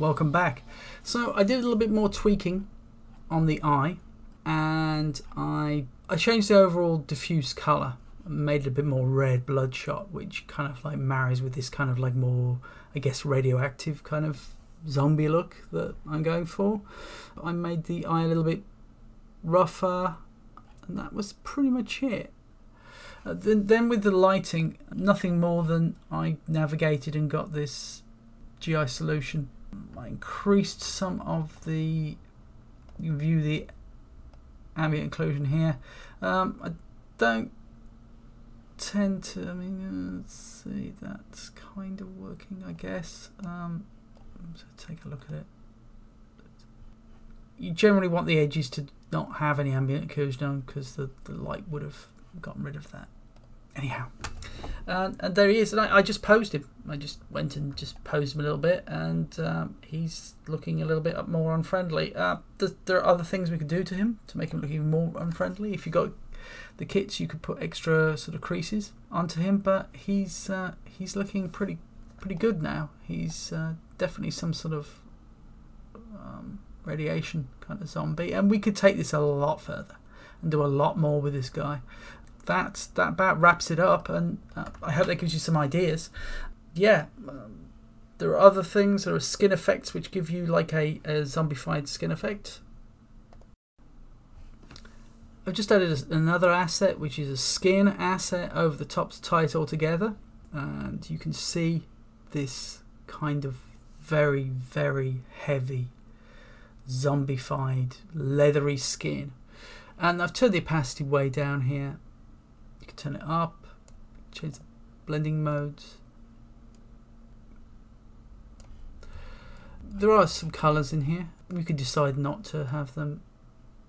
welcome back. So I did a little bit more tweaking on the eye and I I changed the overall diffuse colour made it a bit more red bloodshot which kind of like marries with this kind of like more I guess radioactive kind of zombie look that I'm going for. I made the eye a little bit rougher and that was pretty much it. Uh, then, then with the lighting, nothing more than I navigated and got this GI solution. I increased some of the, you view the ambient occlusion here. Um, I don't tend to, I mean, let's see, that's kind of working, I guess. Um, so take a look at it. You generally want the edges to not have any ambient occlusion because the, the light would have gotten rid of that. Anyhow, and there he is. And I, I, just posed him. I just went and just posed him a little bit, and um, he's looking a little bit more unfriendly. Uh, th there are other things we could do to him to make him look even more unfriendly. If you got the kits, you could put extra sort of creases onto him, but he's uh, he's looking pretty pretty good now. He's uh, definitely some sort of um, radiation kind of zombie, and we could take this a lot further and do a lot more with this guy that that about wraps it up, and uh, I hope that gives you some ideas. Yeah, um, there are other things. There are skin effects which give you like a, a zombified skin effect. I've just added another asset, which is a skin asset over the top to tie it all together, and you can see this kind of very, very heavy, zombified, leathery skin. And I've turned the opacity way down here turn it up, change the blending modes. There are some colours in here. You could decide not to have them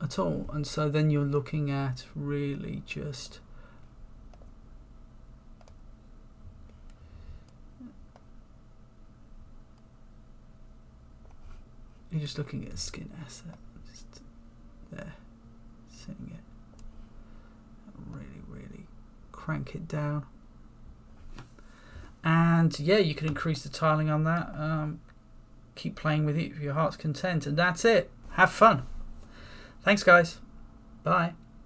at all, and so then you're looking at really just you're just looking at a skin asset just there it really really crank it down. And yeah, you can increase the tiling on that. Um, keep playing with it if your heart's content. And that's it. Have fun. Thanks, guys. Bye.